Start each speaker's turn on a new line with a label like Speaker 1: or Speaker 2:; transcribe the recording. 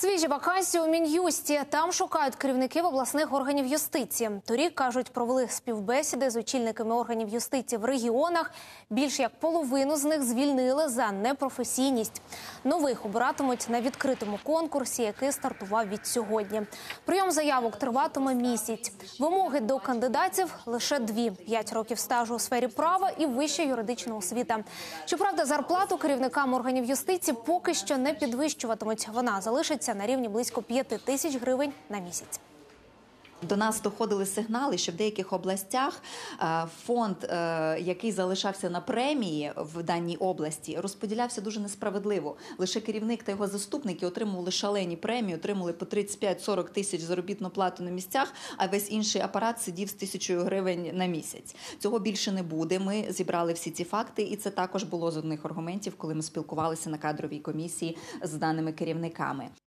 Speaker 1: Свіжі вакансії у мін'юсті. Там шукають керівників обласних органів юстиції. Торік кажуть, провели співбесіди з очільниками органів юстиції в регіонах. Більш як половину з них звільнили за непрофесійність. Нових обиратимуть на відкритому конкурсі, який стартував від сьогодні. Прийом заявок триватиме місяць. Вимоги до кандидатів лише дві: п'ять років стажу у сфері права і вища юридична освіта. Щоправда, зарплату керівникам органів юстиції поки що не підвищуватимуть. Вона залишиться на рівні близько 5 тисяч гривень на місяць.
Speaker 2: До нас доходили сигнали, що в деяких областях е, фонд, е, який залишався на премії в даній області, розподілявся дуже несправедливо. Лише керівник та його заступники отримували шалені премії, отримали по 35-40 тисяч заробітну плату на місцях, а весь інший апарат сидів з тисячою гривень на місяць. Цього більше не буде. Ми зібрали всі ці факти, і це також було з одних аргументів, коли ми спілкувалися на кадровій комісії з даними керівниками.